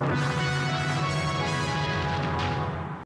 you